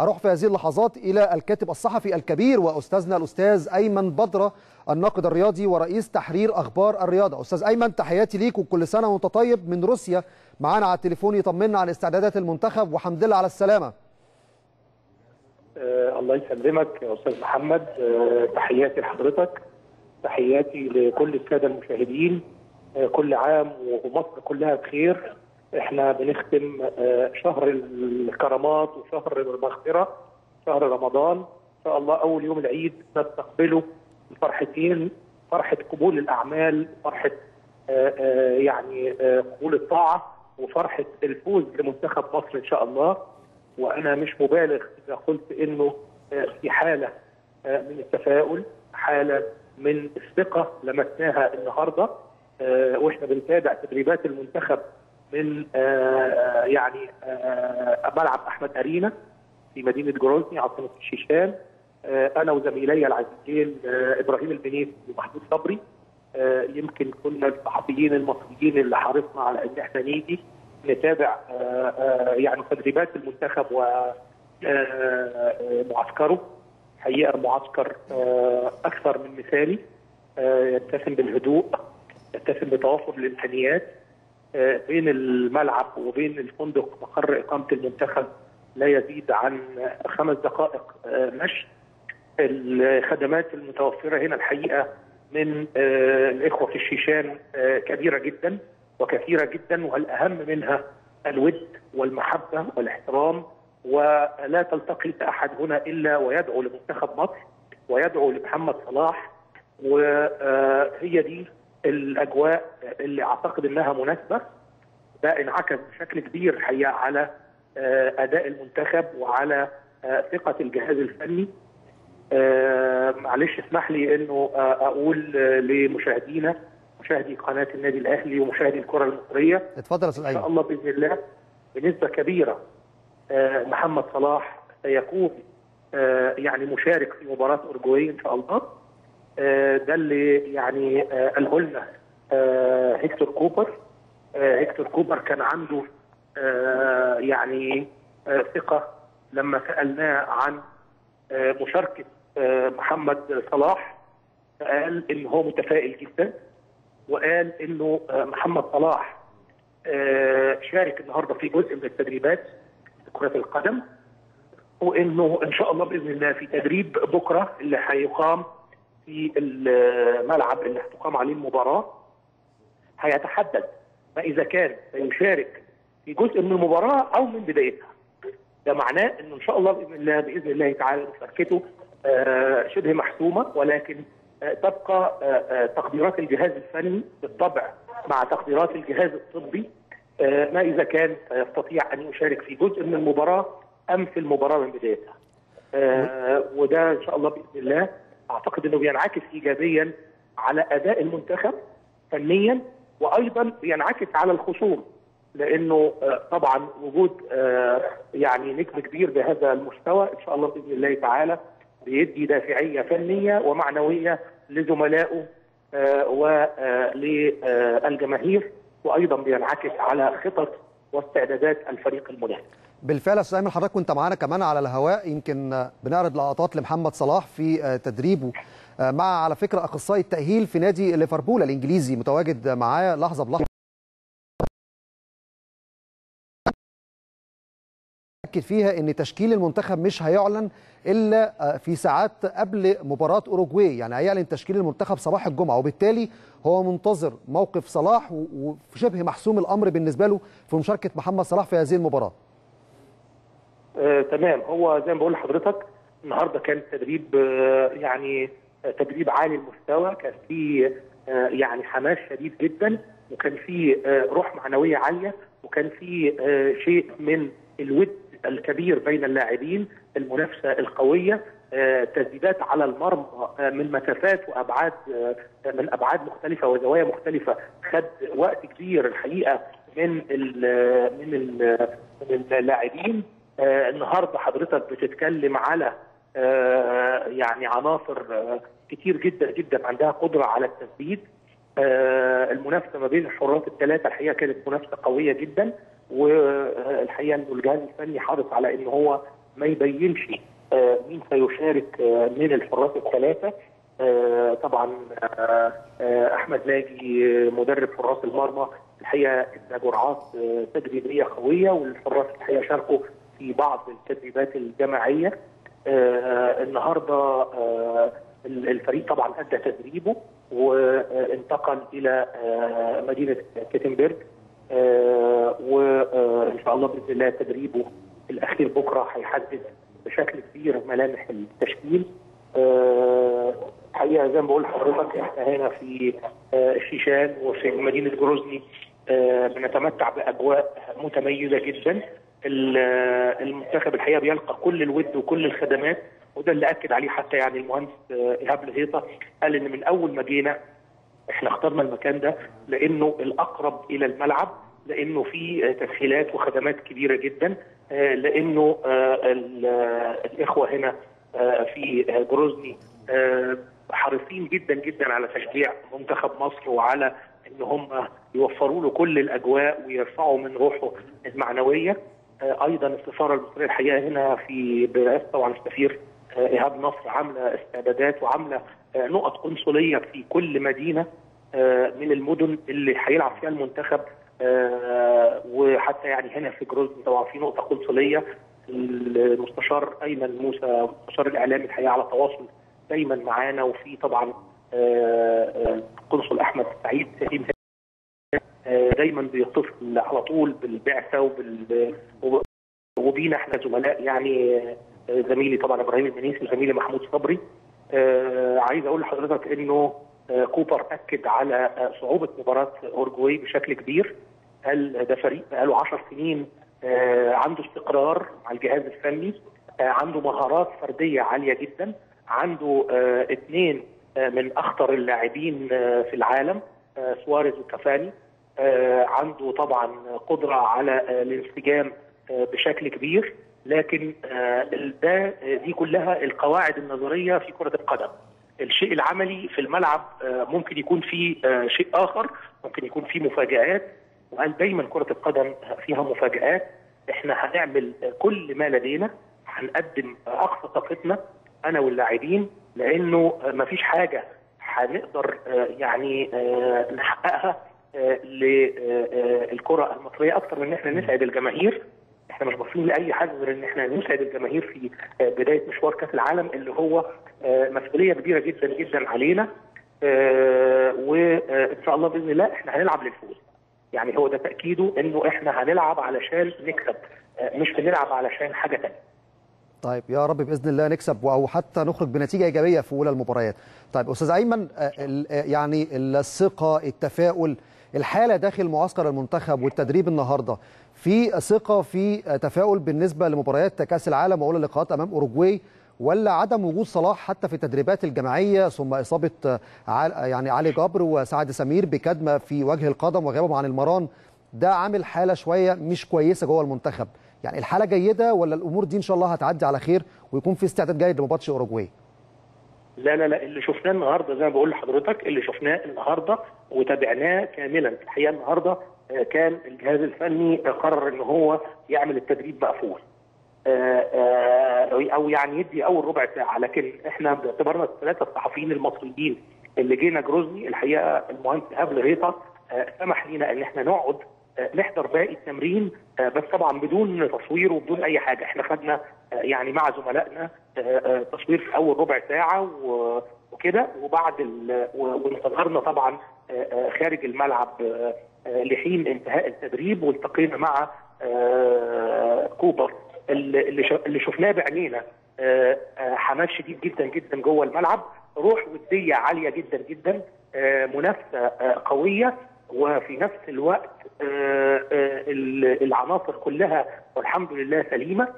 أروح في هذه اللحظات إلى الكاتب الصحفي الكبير وأستاذنا الأستاذ أيمن بدرة الناقد الرياضي ورئيس تحرير أخبار الرياضة. أستاذ أيمن تحياتي ليك وكل سنة وأنت طيب من روسيا. معانا على التليفون يطمنا على استعدادات المنتخب وحمد لله على السلامة. آه الله يسلمك يا أستاذ محمد. آه تحياتي لحضرتك تحياتي لكل السادة المشاهدين. آه كل عام ومصر كلها بخير. إحنا بنختم آه شهر الكرامات وشهر المغفرة شهر رمضان. إن شاء الله أول يوم العيد نستقبله بفرحتين فرحة قبول الأعمال فرحة آه آه يعني قبول الطاعة وفرحة الفوز لمنتخب مصر إن شاء الله. وأنا مش مبالغ إذا قلت إنه في حالة من التفاؤل حالة من الثقة لمسناها النهارده. وإحنا بنتابع تدريبات المنتخب من يعني ملعب أحمد أرينا في مدينة جروزني عاصمه الشيشان. أنا وزميلي العزيزين إبراهيم البنيت ومحمود صبري. يمكن كنا الصحفيين المصريين اللي حرصنا على إن إحنا نيجي نتابع يعني تدريبات المنتخب ومعسكره حقيقة معسكر أكثر من مثالي. يتسم بالهدوء يتسم بتوافر الامكانيات بين الملعب وبين الفندق مقر إقامة المنتخب لا يزيد عن خمس دقائق مشي. الخدمات المتوفرة هنا الحقيقة من الإخوة في الشيشان كبيرة جدا وكثيرة جدا والأهم منها الود والمحبة والاحترام ولا تلتقط أحد هنا إلا ويدعو لمنتخب مصر ويدعو لمحمد صلاح وهي دي الأجواء اللي أعتقد إنها مناسبة ده انعكس بشكل كبير الحقيقة على أداء المنتخب وعلى ثقة الجهاز الفني. معلش اسمح لي إنه أقول لمشاهدينا مشاهدي قناة النادي الأهلي ومشاهدي الكرة المصرية اتفضل يا أستاذ إن شاء الله بإذن الله بنسبة كبيرة محمد صلاح سيكون يعني مشارك في مباراة أورجواي إن شاء الله. ده اللي يعني قاله لنا هيكتور كوبر. هيكتور كوبر كان عنده يعني ثقة لما سألناه عن مشاركة محمد صلاح. قال إن هو متفائل جدا وقال إنه محمد صلاح شارك النهارده في جزء من التدريبات كرة القدم وإنه إن شاء الله بإذن الله في تدريب بكرة اللي هيقام في الملعب اللي هتقام عليه المباراة هيتحدد ما اذا كان سيشارك في جزء من المباراة أو من بدايتها. ده معناه انه إن شاء الله بإذن الله بإذن الله تعالى مشاركته شبه محسومة ولكن تبقى تقديرات الجهاز الفني بالطبع مع تقديرات الجهاز الطبي ما إذا كان يستطيع أن يشارك في جزء من المباراة أم في المباراة من بدايتها. وده إن شاء الله بإذن الله أعتقد إنه بينعكس ايجابيا على أداء المنتخب فنيا وأيضا بينعكس على الخصوم لأنه طبعا وجود يعني نجم كبير بهذا المستوى إن شاء الله بإذن الله تعالى بيدي دافعية فنية ومعنوية لزملائه وللجماهير وأيضا بينعكس على خطط واستعدادات الفريق المنافس. بالفعل أستاذ ايمن حضرتك كنت معانا كمان على الهواء يمكن بنعرض لقطات لمحمد صلاح في تدريبه. مع على فكرة أخصائي التأهيل في نادي ليفربول الإنجليزي متواجد معاه لحظة بلحظة. أكد فيها إن تشكيل المنتخب مش هيعلن إلا في ساعات قبل مباراة أوروجواي. يعني هيعلن تشكيل المنتخب صباح الجمعة وبالتالي هو منتظر موقف صلاح وشبه محسوم الأمر بالنسبة له في مشاركة محمد صلاح في هذه المباراة. آه، تمام. هو زي ما بقول لحضرتك النهارده كان تدريب آه يعني آه تدريب عالي المستوى. كان فيه آه يعني حماس شديد جدا وكان فيه آه روح معنوية عالية وكان فيه آه شيء من الود الكبير بين اللاعبين المنافسة القوية تسديدات على المرمى من مسافات وأبعاد من أبعاد مختلفة وزوايا مختلفة. خد وقت كبير الحقيقة من ال من ال من اللاعبين. النهارده حضرتك بتتكلم على آه يعني عناصر آه كتير جدا جدا عندها قدرة على آه المنافسة ما بين الحراس الثلاثة الحقيقة كانت منافسة قوية جدا والحقيقة إنه الجهاز الفني حرص على إن هو ما يبينش مين سيشارك من الحراس الثلاثة. طبعا أحمد ناجي مدرب حراس المرمى الحقيقة ادى جرعات تدريبيه قوية والحراس الحقيقة شاركوا في بعض التدريبات الجماعية. النهارده الفريق طبعا أدى تدريبه وانتقل إلى مدينة كيتنبرج وان شاء الله بإذن الله تدريبه الأخير بكرة هيحدد بشكل كبير ملامح التشكيل. الحقيقة زي ما بقول لحضرتك إحنا هنا في الشيشان وفي مدينة جروزني بنتمتع بأجواء متميزة جدا. المنتخب الحقيقة بيلقى كل الود وكل الخدمات وده اللي أكد عليه حتى يعني المهندس إيهاب لهيطة قال إن من أول ما جينا إحنا اخترنا المكان ده لأنه الأقرب إلى الملعب لأنه في تسهيلات وخدمات كبيرة جدا لأنه الإخوة هنا في جروزني حريصين جدا جدا على تشجيع منتخب مصر وعلى إن هم يوفروا له كل الأجواء ويرفعوا من روحه المعنوية. أيضا السفاره المصريه الحقيقة هنا في برئاسه طبعا السفير إيهاب نصر عاملة استعدادات وعاملة نقط قنصلية في كل مدينة من المدن اللي هيلعب فيها المنتخب وحتى يعني هنا في جروزني طبعا في نقطة قنصلية المستشار أيمن موسى مستشار الإعلامي الحقيقة على تواصل دايما معانا وفي طبعا القنصل أحمد سعيد سليم دايما بيتصل على طول بالبعثة وبال وبينا إحنا زملاء يعني زميلي طبعا إبراهيم المنيسي وزميلي محمود صبري. عايز أقول لحضرتك إنه كوبر أكد على صعوبة مباراة اورجواي بشكل كبير. قال ده فريق بقاله 10 سنين عنده استقرار مع الجهاز الفني عنده مهارات فردية عالية جدا عنده اثنين من أخطر اللاعبين في العالم سواريز وكافاني. عنده طبعا قدرة على الانسجام بشكل كبير لكن ده دي كلها القواعد النظرية في كرة القدم. الشيء العملي في الملعب ممكن يكون فيه شيء آخر ممكن يكون فيه مفاجآت وقال دايما كرة القدم فيها مفاجآت؟ إحنا هنعمل كل ما لدينا هنقدم أقصى طاقتنا أنا واللاعبين لأنه ما فيش حاجة هنقدر يعني نحققها للكره المصرية أكثر من إن إحنا نسعد الجماهير. إحنا مش باصين لأي حاجة غير إن إحنا نسعد الجماهير في بداية مشوار كأس العالم اللي هو مسؤولية كبيرة جدا جدا علينا. وان شاء الله بإذن الله إحنا هنلعب للفوز. يعني هو ده تأكيده إنه إحنا هنلعب علشان نكسب مش بنلعب علشان حاجة ثانية طيب يا رب بإذن الله نكسب أو حتى نخرج بنتيجة إيجابية في أولى المباريات. طيب أستاذ أيمن يعني الثقة التفاؤل الحالة داخل معسكر المنتخب والتدريب النهارده في ثقة في تفاؤل بالنسبة لمباريات كأس العالم وأولى اللقاءات أمام أوروجواي ولا عدم وجود صلاح حتى في التدريبات الجماعية ثم إصابة يعني علي جبر وسعد سمير بكدمة في وجه القدم وغيابهم عن المران ده عامل حالة شوية مش كويسة جوه المنتخب يعني الحالة جيدة ولا الأمور دي إن شاء الله هتعدي على خير ويكون في استعداد جيد لمباراه أوروجواي؟ لا لا لا اللي شفناه النهارده زي ما بقول لحضرتك اللي شفناه النهارده وتابعناه كاملا. الحقيقة النهارده كان الجهاز الفني قرر إن هو يعمل التدريب مقفول أو يعني يدي أول ربع ساعة. لكن إحنا باعتبارنا الثلاثة الصحفيين المصريين اللي جينا جروزني الحقيقة المهندس ايهاب لهيطه سمح لنا إن إحنا نقعد نحضر باقي التمرين بس طبعا بدون تصوير وبدون أي حاجة. إحنا خدنا يعني مع زملائنا تصوير في أول ربع ساعة وكده. وبعد وانتظرنا طبعا خارج الملعب لحين انتهاء التدريب. والتقينا مع كوبر اللي شفناه بعينينا حماس شديد جدا جدا جوه الملعب. روح ودية عالية جدا جدا منافسة قوية. وفي نفس الوقت العناصر كلها والحمد لله سليمة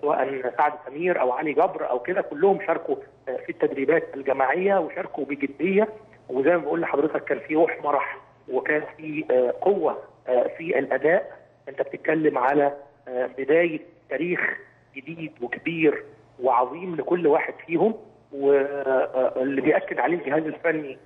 سواء سعد سمير أو علي جبر أو كده كلهم شاركوا في التدريبات الجماعية وشاركوا بجدية. وزي ما بقول لحضرتك كان في روح مرح وكان في قوة في الأداء. أنت بتتكلم على بداية تاريخ جديد وكبير وعظيم لكل واحد فيهم. واللي بيأكد عليه الجهاز الفني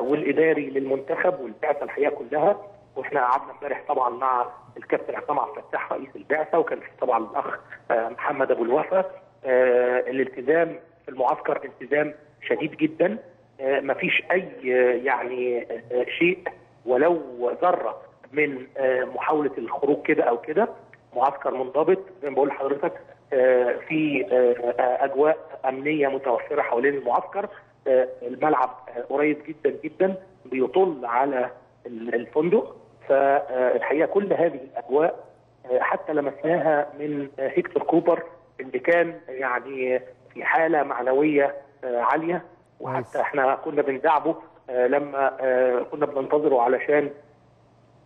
والإداري للمنتخب والبعثة الحقيقة كلها. وإحنا قعدنا امبارح طبعا مع الكابتن عصام عبد الفتاح رئيس البعثة وكان في طبعا الأخ آه، محمد أبو الوفا. آه، الالتزام في المعسكر التزام شديد جدا. آه، مفيش أي آه، يعني آه، شيء ولو ذرة من آه، محاولة الخروج كده أو كده. معسكر منضبط زي ما بقول لحضرتك آه، في آه، آه، أجواء أمنية متوفرة حوالين المعسكر. آه، الملعب آه، قريب جدا جدا بيطل على ال- الفندق. فالحقيقة كل هذه الأجواء آه، حتى لمسناها من آه، هيكتور كوبر اللي كان يعني في حالة معنوية آه، عالية. وحتى إحنا كنا بندعمه آه، لما آه، كنا بننتظره علشان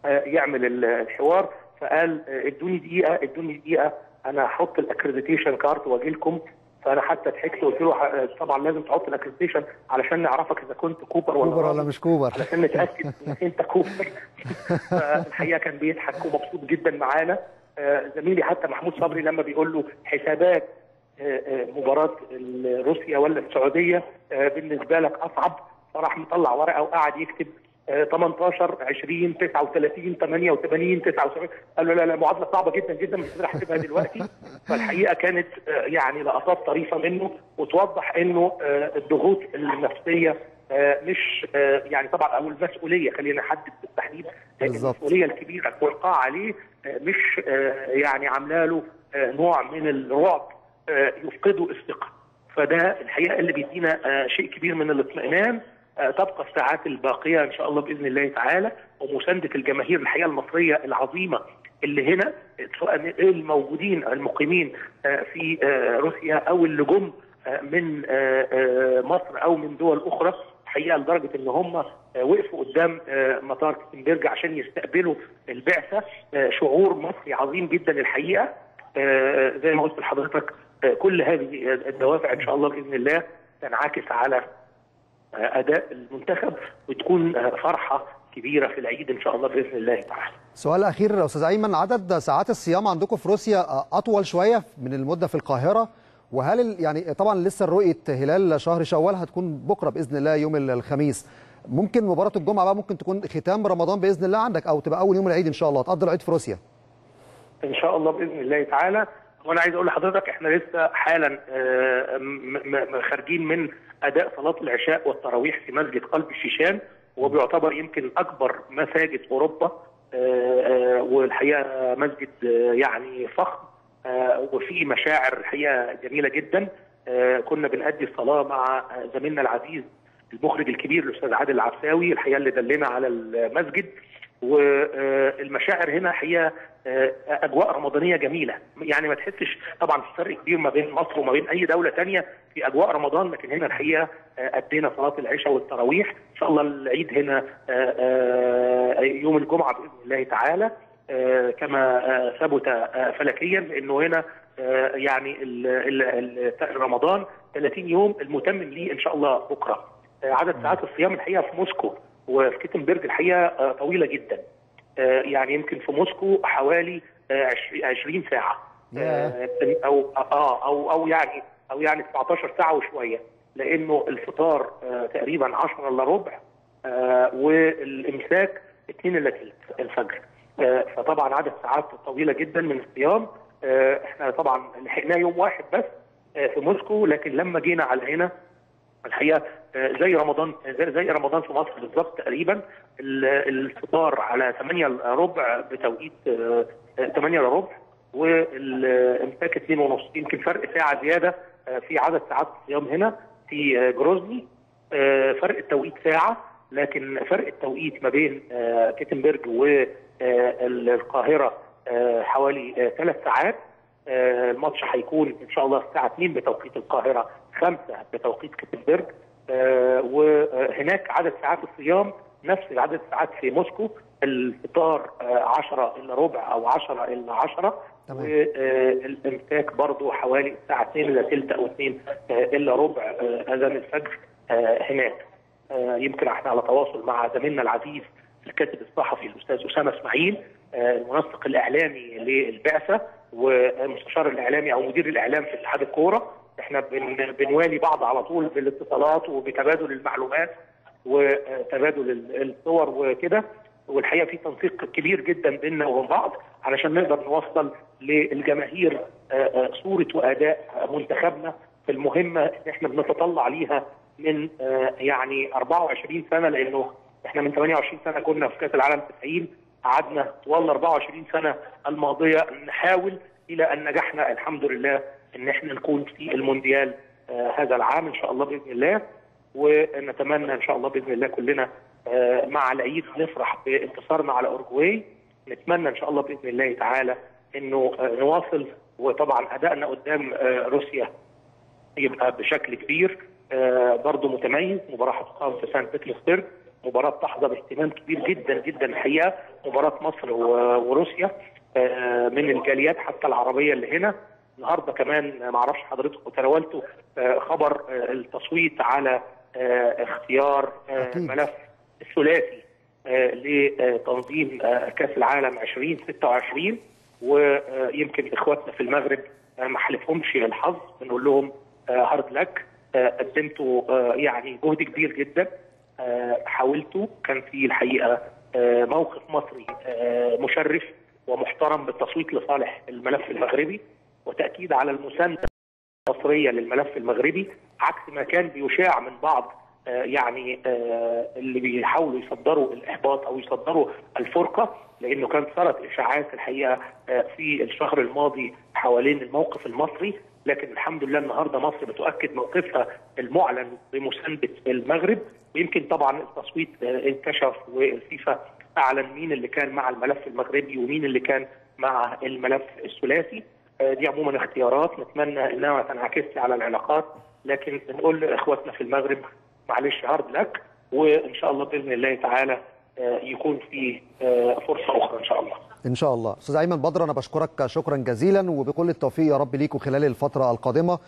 آه، يعمل ال- الحوار. فقال آه، ادوني دقيقة ادوني دقيقة أنا هحط ال accreditation card واجي لكم فأنا حتى ضحكت وقلت له طبعا لازم تحط ال accreditation علشان نعرفك إذا كنت كوبر ولا كوبر ولا. مش كوبر. علشان نتأكد إنك أنت كوبر. فالحقيقة كان بيضحك ومبسوط جدا معانا. آه، زميلي حتى محمود صبري لما بيقول له حسابات آه، آه، مباراة روسيا ولا السعودية بالنسبة لك أصعب؟ فراح مطلع ورقة وقعد يكتب 18 20 39 88 79 قال له لا لا معادلة صعبة جدا جدا مش قادر احسبها دلوقتي. فالحقيقة كانت آه، يعني لقطات طريفة منه وتوضح إنه آه، الضغوط النفسية آه، مش يعني طبعا أو المسؤولية خلينا نحدد بالتحديد. المسؤولية الكبيرة الملقاه عليه مش يعني عاملة له نوع من الرعب يفقده الثقه فده الحقيقة اللي بيدينا شيء كبير من الاطمئنان. تبقى الساعات الباقية إن شاء الله بإذن الله تعالى ومساندة الجماهير الحقيقة المصرية العظيمة اللي هنا سواء الموجودين المقيمين آه، في آه، روسيا أو اللي جم آه، من مصر أو من دول أخرى الحقيقة لدرجة إن هم وقفوا قدام مطار كتنبرج عشان يستقبلوا البعثة شعور مصري عظيم جدا الحقيقة. زي ما قلت لحضرتك كل هذه الدوافع إن شاء الله بإذن الله تنعكس على أداء المنتخب وتكون فرحة كبيرة في العيد إن شاء الله بإذن الله تعالى. سؤال أخير أستاذ أيمن عدد ساعات الصيام عندكم في روسيا أطول شوية من المدة في القاهرة؟ وهل يعني طبعا لسه رؤية هلال شهر شوال هتكون بكرة بإذن الله يوم ال- الخميس. ممكن مباراة الجمعة بقى ممكن تكون ختام رمضان بإذن الله عندك أو تبقى أول يوم العيد إن شاء الله تقضي العيد في روسيا. إن شاء الله بإذن الله تعالى. وأنا عايز أقول لحضرتك إحنا لسه حالا آه، خارجين من أداء صلاة العشاء والتراويح في مسجد قلب الشيشان وهو بيعتبر يمكن أكبر مساجد أوروبا آه، آه، والحقيقة مسجد يعني فخم وفيه مشاعر الحقيقة جميلة جدا. كنا بنأدي الصلاة مع زميلنا العزيز المخرج الكبير الأستاذ عادل العبساوي الحقيقة اللي دلنا على المسجد. والمشاعر هنا حقيقه آه، أجواء رمضانية جميلة. يعني ما تحسش طبعا في فرق كبير ما بين مصر وما بين أي دولة تانية في أجواء رمضان لكن هنا الحقيقة آه، أدينا صلاة العشاء والتراويح. إن شاء الله العيد هنا آه، يوم الجمعة بإذن الله تعالى كما ثبت فلكيا لأنه هنا يعني رمضان 30 يوم المتمم ليه إن شاء الله بكرة. عدد ساعات الصيام الحقيقة في موسكو وفي كيتنبرج الحقيقة آه، طويلة جدا. آه، يعني يمكن في موسكو حوالي آه، 20 20 ساعة. آه، أو آه أو أو يعني أو يعني 19 ساعة وشوية. لأنه الفطار آه، تقريبا 10 إلا ربع آه، والإمساك 2 إلا الفجر. آه، فطبعا عدد ساعات طويلة جدا من الصيام. آه، إحنا طبعا لحقناه يوم واحد بس آه، في موسكو. لكن لما جينا على هنا الحقيقة آه، زي رمضان زي, رمضان في مصر بالظبط تقريبا. ال- الفطار على 8 الا ربع بتوقيت آه، آه، 8 الا ربع. والامساك 2 ونص. يمكن فرق ساعة زيادة آه، في عدد ساعات الصيام هنا في آه، جروزني آه، فرق التوقيت ساعة. لكن فرق التوقيت ما بين آه، كيتنبرج والقاهره حوالي ثلاث ساعات. آه، الماتش هيكون إن شاء الله الساعة 2 بتوقيت القاهرة 5 بتوقيت كيتنبرج. آه، وهناك عدد ساعات الصيام نفس عدد الساعات في موسكو الفطار آه، 10 الا ربع أو 10 الا 10 تمام. والامساك برضه حوالي الساعة 2 الا ثلث أو 2 آه، الا ربع آه، أذان الفجر آه، هناك آه، يمكن إحنا على تواصل مع زميلنا العزيز الكاتب الصحفي الأستاذ أسامة إسماعيل آه، المنسق الإعلامي للبعثة والمستشار الإعلامي أو مدير الإعلام في اتحاد الكورة إحنا بن بنوالي بعض على طول بالاتصالات وبتبادل المعلومات وتبادل ال- الصور وكده. والحقيقة في تنسيق كبير جدا بيننا وبين بعض علشان نقدر نوصل للجماهير صورة وأداء منتخبنا. في المهمة اللي إحنا بنتطلع ليها من يعني 24 سنة لأنه إحنا من 28 سنة كنا في كأس العالم 90 قعدنا طوال 24 سنة الماضية نحاول إلى أن نجحنا. الحمد لله إن إحنا نكون في المونديال آه هذا العام إن شاء الله بإذن الله ونتمنى إن شاء الله بإذن الله كلنا آه مع العيد نفرح بانتصارنا على اورجواي نتمنى إن شاء الله بإذن الله تعالى إنه آه نواصل وطبعا أدائنا قدام روسيا يبقى بشكل كبير برضه متميز. مباراة هتقام في سان بطرسبرج مباراة تحظى باهتمام كبير جدا جدا الحقيقة. مباراة مصر وروسيا من الجاليات حتى العربية اللي هنا. النهارده كمان ما أعرفش حضرتكم تناولتوا خبر التصويت على اختيار ملف الثلاثي لتنظيم كأس العالم 2026 ويمكن إخواتنا في المغرب ما حلفهمش الحظ بنقول لهم هارد لك قدمتوا يعني جهد كبير جدا حاولتوا كان في الحقيقة موقف مصري مشرف ومحترم بالتصويت لصالح الملف المغربي. وتأكيد على المساندة المصرية للملف المغربي عكس ما كان بيشاع من بعض يعني اللي بيحاولوا يصدروا الإحباط أو يصدروا الفرقة لأنه كانت صارت إشاعات الحقيقة في الشهر الماضي حوالين الموقف المصري لكن الحمد لله النهارده مصر بتؤكد موقفها المعلن بمساندة المغرب. ويمكن طبعا التصويت انكشف والفيفا أعلن مين اللي كان مع الملف المغربي ومين اللي كان مع الملف الثلاثي. دي عموما اختيارات. نتمنى إنها ما تنعكسش على العلاقات. لكن بنقول لإخواتنا في المغرب معلش هارد لك. وإن شاء الله بإذن الله تعالى يكون في فرصة أخرى إن شاء الله. إن شاء الله. أستاذ أيمن بدر أنا بشكرك شكرا جزيلا وبكل التوفيق يا رب ليكم خلال الفترة القادمة.